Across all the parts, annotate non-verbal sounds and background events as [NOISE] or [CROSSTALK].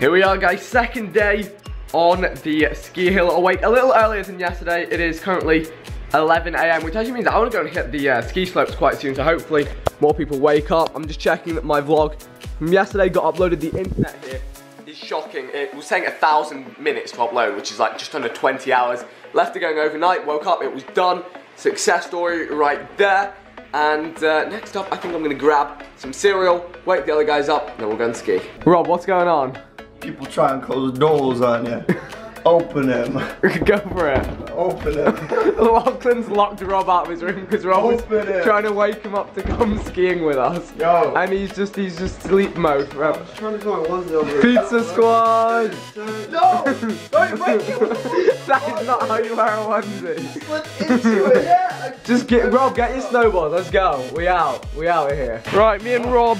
Here we are guys, second day on the ski hill. Awake a little earlier than yesterday. It is currently 11 a.m. which actually means I want to go and hit the uh, ski slopes quite soon so hopefully more people wake up. I'm just checking that my vlog from yesterday got uploaded. The internet here is shocking. It was saying a thousand minutes to upload which is like just under 20 hours. Left it going overnight, woke up, it was done. Success story right there. And uh, next up, I think I'm gonna grab some cereal, wake the other guys up, and then we'll go and ski. Rob, what's going on? People try and close doors on you. Open them. [LAUGHS] go for it. Open them. [LAUGHS] Lachlan's locked Rob out of his room because Rob was Open it. trying to wake him up to come skiing with us. Yo. And he's just he's just sleep mode. Rob. I'm trying to go on over Pizza squad! [LAUGHS] No! Don't break it! that is not how you wear a onesie. Slip into it, yeah! Just get Rob, get your snowboard. Let's go. We out. We out of here. Right, me and Rob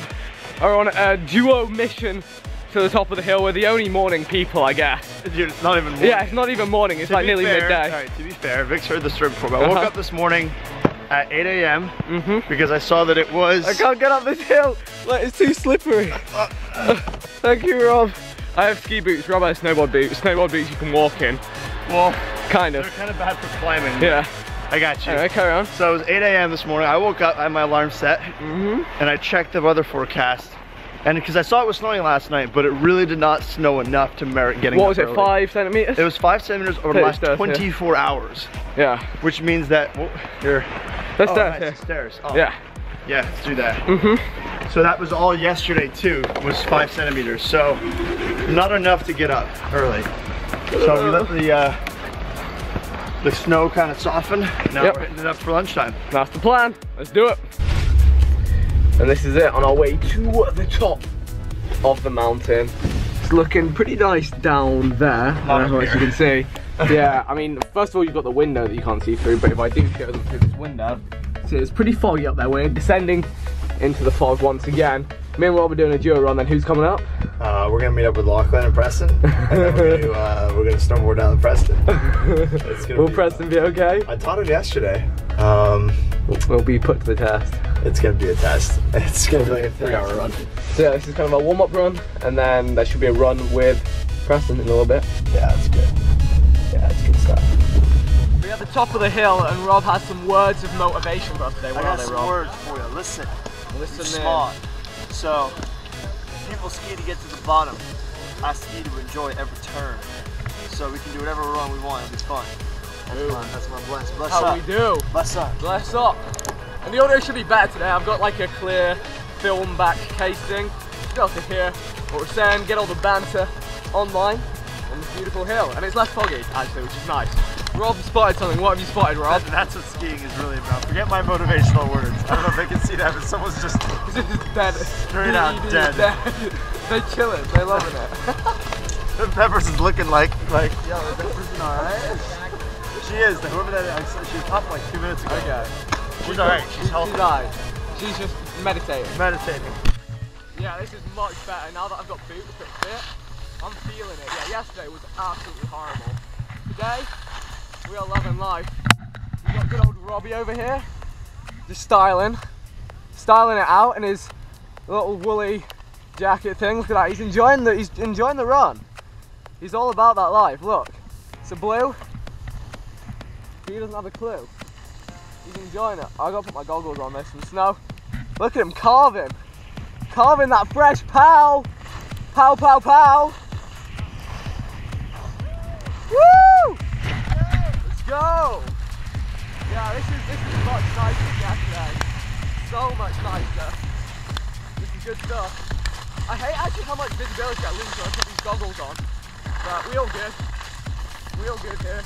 are on a duo mission to the top of the hill. We're the only morning people, I guess. It's not even morning. Yeah, it's not even morning. It's To like nearly fair, midday. Alright, to be fair, Vikk's heard the story before, but I woke Uh-huh. up this morning at 8 a.m. Mhm. because I saw that it was. I can't get up this hill. Like, it's too slippery. [LAUGHS] Thank you, Rob. I have ski boots. Rob has snowboard boots. Snowboard boots you can walk in. Well, Kind of. they're kind of bad for climbing. Yeah. I got you. Anyway, carry on. So it was 8 a.m. this morning. I woke up, I had my alarm set, Mm-hmm. and I checked the weather forecast. And because I saw it was snowing last night, but it really did not snow enough to merit getting What was it, early. five centimeters? It was five centimeters over the last stairs, yeah. 24 hours, Yeah. which means that well, you're. Let's oh, start nice, here. stairs. Oh, Yeah. Yeah, let's do that. Mm-hmm. So that was all yesterday too, was five centimeters. So not enough to get up early. So we let the uh, the snow kind of soften. Now Yep. we're hitting it up for lunchtime. That's the plan. Let's do it. And this is it on our way to the top of the mountain. It's looking pretty nice down there. I don't know if you can see. yeah, I mean, first of all, you've got the window that you can't see through, but if I do show them through this window, see, it's pretty foggy up there. We're descending into the fog once again. Me and Rob are doing a duo run, then who's coming up? Uh, we're gonna meet up with Lachlan and Preston, and then we're gonna, [LAUGHS] uh, we're gonna snowboard down to Preston. Will be- Preston be okay? I taught him yesterday. Um, We'll be put to the test. It's gonna be a test. [LAUGHS] It's gonna be like a three-hour run. So yeah, this is kind of a warm-up run, and then there should be a run with Preston in a little bit. Yeah, that's good. Yeah, that's good stuff. We're at the top of the hill, and Rob has some words of motivation for us today. What I are got they, some Rob? words for you. Listen, Listen you're smart. So, people ski to get to the bottom. I ski to enjoy every turn. So we can do whatever run we want. It'll be fun. That's my, that's my bless. Bless How up. we do? Bless up. Bless up. And the audio should be better today. I've got like a clear film back casing. You got to hear what we're saying, get all the banter online on this beautiful hill. And it's less foggy actually, which is nice. Rob spotted something. What have you spotted, Rob? That- that's what skiing is really about. Forget my motivational words. I don't know if they can see that, but someone's just [LAUGHS] is dead. Straight out DD dead. They're chilling. They're loving it. [LAUGHS] the Peppers is looking like like yo, is that person alright? She is. The whoever that is, she was up like two minutes ago. okay. She's alright. She's She's healthy. alright. She's just meditating. Meditating. Yeah, this is much better now that I've got boots that fit. I'm feeling it. Yeah, yesterday was absolutely horrible. Today, we are loving life. We've got good old Robbie over here, just styling, styling it out in his little woolly jacket thing. Look at that. He's enjoying the he's enjoying the run. He's all about that life. Look, it's a blue. He doesn't have a clue. He's enjoying it. I gotta put my goggles on. There's some snow. Look at him carving carving that fresh pow. Pow, pow, pow. Woo! Let's go. Yeah, this is this is much nicer than yesterday. So much nicer. This is good stuff. I hate actually how much visibility I lose when I put these goggles on. But we all good. We all good here.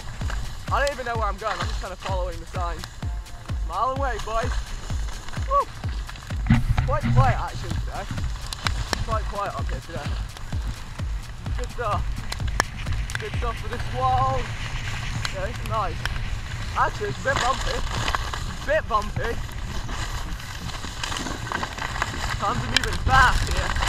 I don't even know where I'm going. I'm just kind of following the signs. Smile and wave, boys. Woo! quite quiet actually today. Quite quiet up here today. Good stuff. Good stuff for this squall. Yeah, it's nice. Actually, it's a bit bumpy. Bit bumpy. Times are moving fast here.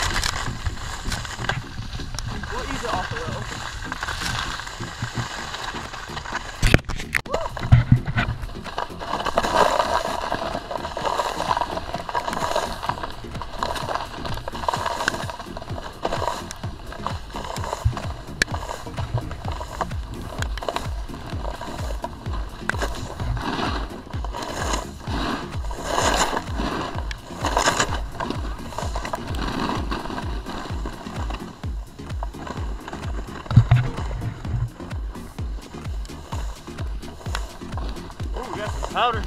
powder.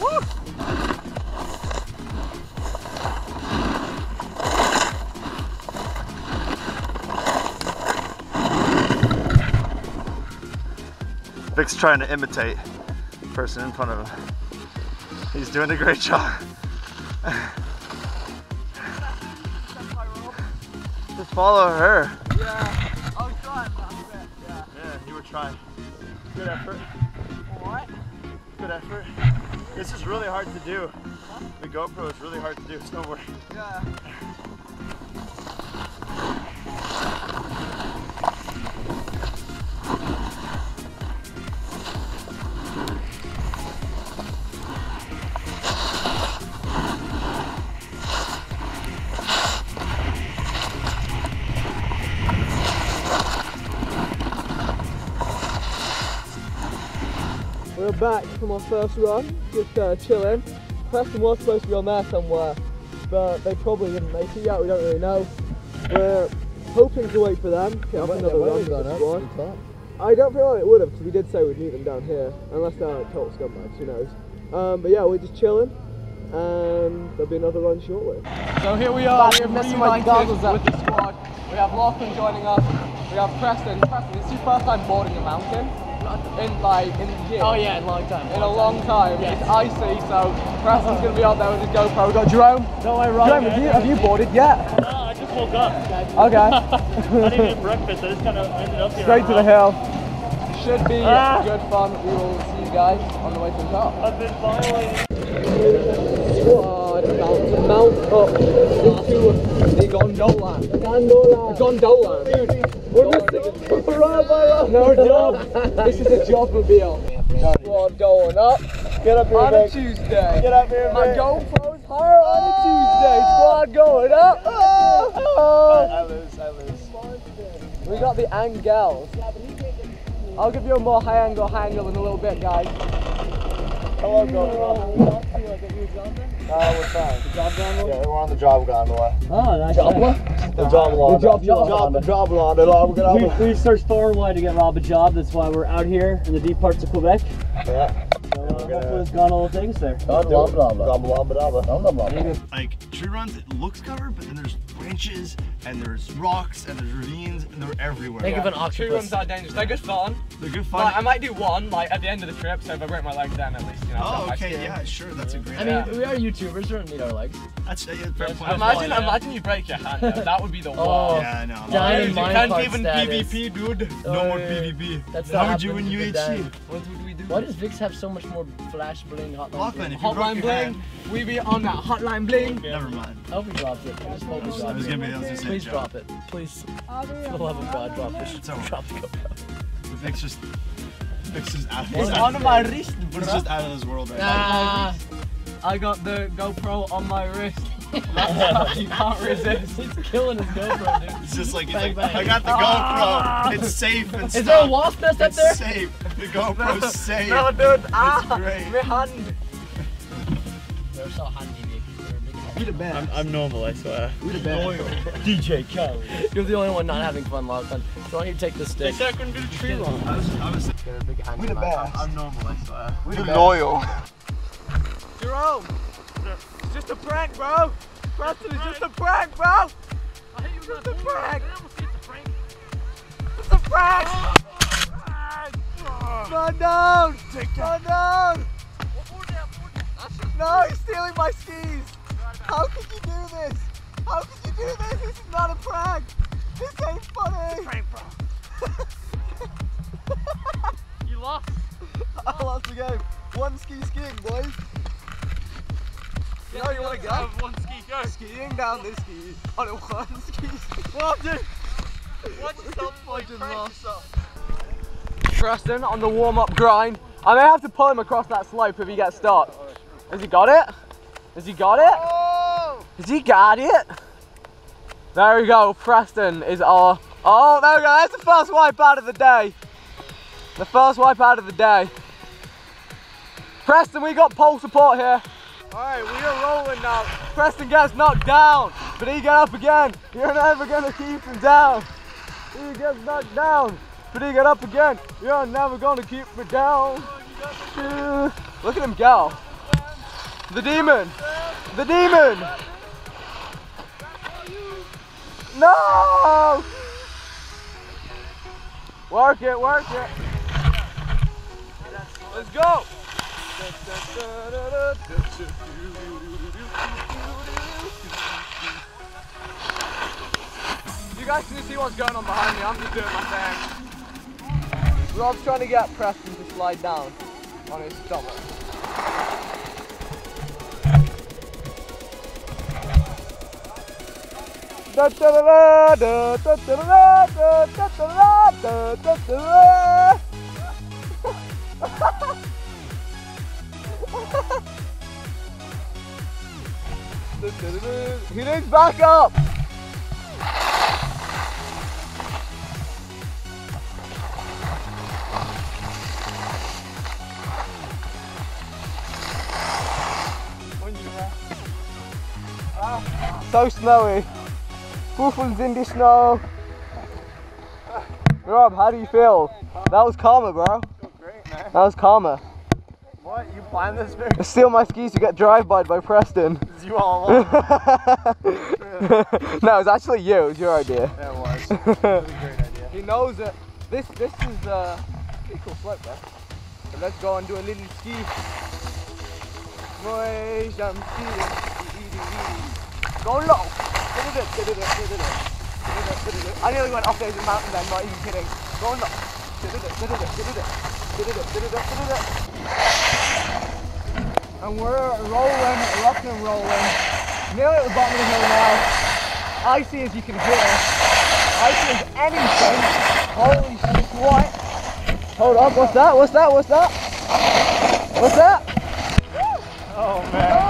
Woo! Vikk's trying to imitate the person in front of him. He's doing a great job. Just follow her. Yeah, I was trying, but I'm Yeah, you were trying. Good effort. Good effort. This is really hard to do. The GoPro is really hard to do. Snowboard. Yeah. We're back from our first run, just uh, chilling. Preston was supposed to be on there somewhere, but they probably didn't make it yet, we don't really know. We're hoping to wait for them, get off another run with the squad. I don't feel like it would have, because we did say we'd meet them down here, unless they're like total scumbags, who knows. Um, but yeah, we're just chilling, and there'll be another run shortly. So here we are, we're messing my goggles up. with the squad. We have Lachlan joining us, we have Preston. Preston, this is your first time boarding a mountain? In like, in the gym? Oh yeah, in a long time. in a long time. Yes. It's icy, so Preston's gonna be out there with his GoPro. We've got Jerome. No, I wrong. Jerome, have you, have you boarded yet? [LAUGHS] No, I just woke up. Okay. [LAUGHS] I didn't eat breakfast. I just kind of ended up here. Straight to the hill. Should be Ah. good fun. We will see you guys on the way to the top. I've been violated. Squad about to mount up into the gondola. The Gondola. The Gondola. Dude, we're by run. No job. this is a jobmobile. Squad going up. Get up here, on a Tuesday. Get up here, My Vikk. GoPro's higher on a Tuesday. Squad going up. I lose, I lose. We got the angles. I'll give you a more high angle angle in a little bit, guys. Hello, GoPro. Uh, we're fine. The job gondola? Yeah, we're on the job gondola. Oh, nice. The job gondola. The job job, the job gondola. We, we searched far and wide to get Rob a job. That's why we're out here in the deep parts of Quebec. Yeah. So uh, hopefully this gondola thing's there. Blah, blah, blah, blah. Blah, blah, blah, blah. Like tree runs, it looks covered, but then there's branches and there's rocks and there's ravines and they're everywhere. Think of an Tree runs are dangerous. They're good fun. They're good But I might do one like at the end of the trip, so if I break my leg then at least you know. Oh, okay, yeah, sure. That's a great. I mean, we are YouTubers. We don't need our legs. that's a fair Yes, point. Imagine, yeah. imagine you break your hand. Though. That would be the Oh. worst. Yeah, I know. Diamond You can't even status. PvP, dude. Oh, no more yeah. PvP. That's How would you in UHC? Dan. What would we do? Why does Vix have so much more flash bling hotline? Lachlan, bling? if you broke Hotline your bling. hand, We be on that hotline bling. never mind. I hope he drops it. I just hope he I drops was it. gonna be, I was gonna say, Please Joe. drop it. Please. For the love of God, drop this. It's alright. Drop the GoPro. Vikk's just, Vikk's just out of It's his on my wrist, He's bro. just out of this world right now. Ah, I got the GoPro on my wrist. [LAUGHS] you can't resist. it's killing his GoPro, dude. It's just like, he's Bang, like bang. I got the GoPro. It's safe and Is stuff. there a wasp nest up It's there? safe. The GoPro's [LAUGHS] safe. No, dude. Ah, great. my hand. They're so handy, Vikk. They're a big the best. I'm normal, I swear. We the best. [LAUGHS] DJ Khaled. You're the only one not having fun, Lachlan. So why don't you take the stick? I couldn't do the tree run. I was, I was Get a big hand We in the my- best. I'm normal, I swear. We the You're best. loyal. Jerome. It's just a prank, bro. Preston, it's just a prank, bro. It's just a prank. It's a prank. Man down. Man down. No, he's stealing my skis. How could you do this? How could you do this? This is not a prank. This ain't funny. Prank, bro. You lost. I lost the game. One ski skiing, boys. You know you want to go? one ski go. Skiing down this ski on a one ski. Well, dude. Watch yourself, boy. Preston on the warm up grind. I may have to pull him across that slope if he gets stuck. Has he got it? Has he got it? Has he got it? There we go. Preston is our. Oh, there we go. That's the first wipe out of the day. The first wipe out of the day. Preston, we got pole support here. Alright, we are rolling now. Preston gets knocked down, but he get up again. You're never gonna keep him down. He gets knocked down, he get up again. You're never gonna keep me down. Look at him go. The demon. The demon. No! Work it, work it. Let's go. You guys can see what's going on behind me. I'm just doing my thing. Rob's trying to get Preston to slide down on his stomach. he needs back up! So snowy. Woofless in the snow. Rob, how do you feel? That was karma, bro. Great, man. That was karma. What? You planned this very Steal my skis to get drive-by by Preston. [LAUGHS] you all [LAUGHS] along. no, it was actually you. It was your idea. That was. It was a great [LAUGHS] idea. He knows it. This this is a pretty cool slope there. So let's go and do a little ski. Boy, jump ski. Go low. I nearly went off the mountain then, not even kidding. Go low. And we're rolling, rocking and rolling. Nearly at the bottom of the hill now. Icy as you can hear. Icy as anything. Holy shit, what? Hold up, what's that? What's that? What's that? What's that? Oh man.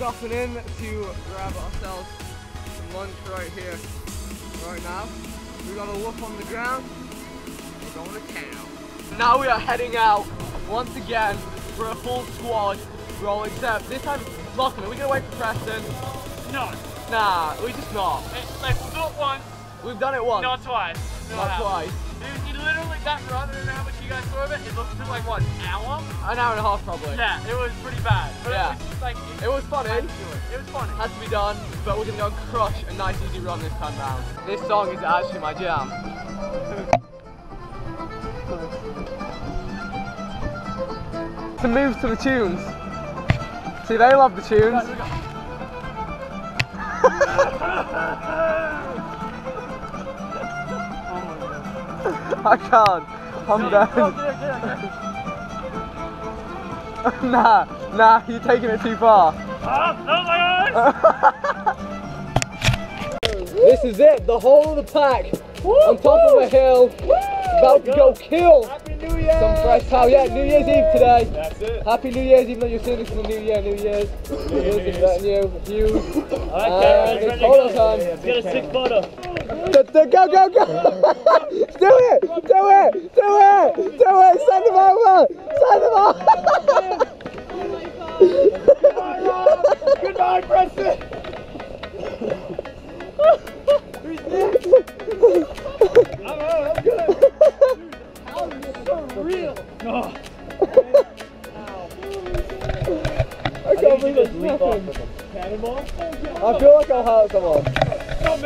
We're stopping in to grab ourselves some lunch right here, right now. We got a look on the ground. We're going to town. Now we are heading out once again for a full squad roll, except this time, Lachlan, are we gonna wait for Preston? No. Nah, we just not. It, like, not once, We've done it once, not twice. not twice. It, it literally, that run, I don't know how much you guys saw of it, it looked like, what, an hour? An hour and a half probably. Yeah, it was pretty bad. But Yeah. it was just like, it, It was funny. had to do it. It was funny. Had to be done, but we're gonna go and crush a nice easy run this time round. This song is actually my jam. [LAUGHS] to move to the tunes. See, they love the tunes. I can't. I'm done. nah, nah, you're taking it too far. [LAUGHS] This is it, the whole of the pack on top of a hill, about to go kill Happy New Year! some fresh cow. Yeah, New Year's Eve today. That's it. Happy New Year's, even though you're seeing this in the New Year, New Year's. New Year's, is you, you. Alright, it's photo time. Let's get a sick photo. Go, go, go, go! [LAUGHS] do it! Do it! Do it! Do it! Send them over! Send them over! Goodbye, Preston! I'm out, I'm good. so real. No. I can't believe it's happened. Cannonball? I feel like I'll hurt someone. We've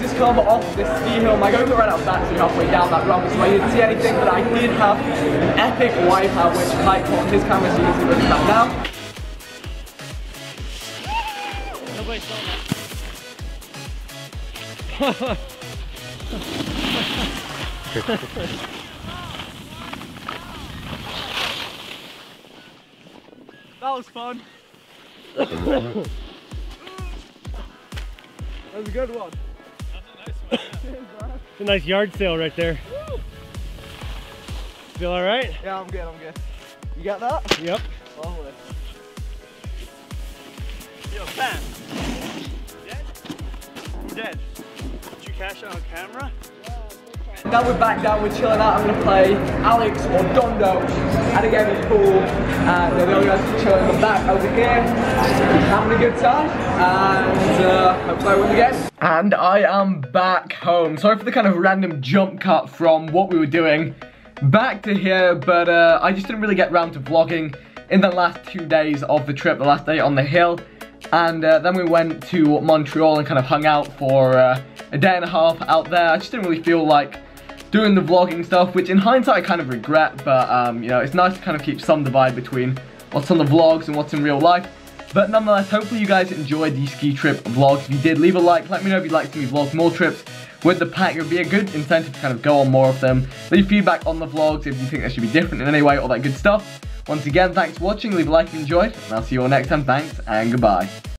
just come off this ski hill. My GoPro ran out of battery halfway down that ramp, so I didn't see anything, but I did have an epic wipeout, which Mike caught on his camera, so you can see where it's now. Nobody saw that. [LAUGHS] That was fun. that was a good one. It's a nice yard sale right there. Feel all right? Yeah, I'm good, I'm good. You got that? Yep. Lovely. Yo, Pat. Dead? Dead? Did you cash it on camera? Now we're back down, we're chilling out. I'm gonna play Alex or Dondo at a game of pool. And uh, the other guys are chilling. I'm back over here, having a good time. And uh, hopefully I win the game. And I am back home. Sorry for the kind of random jump cut from what we were doing back to here, but uh, I just didn't really get round to vlogging in the last two days of the trip, the last day on the hill. And uh, then we went to Montreal and kind of hung out for uh, a day and a half out there. I just didn't really feel like doing the vlogging stuff, which in hindsight I kind of regret, but um, you know, it's nice to kind of keep some divide between what's on the vlogs and what's in real life. But nonetheless, hopefully you guys enjoyed the ski trip vlogs. If you did, leave a like. Let me know if you'd like to see me vlog more trips with the pack. It would be a good incentive to kind of go on more of them. Leave feedback on the vlogs if you think they should be different in any way, all that good stuff. Once again, thanks for watching. Leave a like if you enjoyed, and I'll see you all next time. Thanks, and goodbye.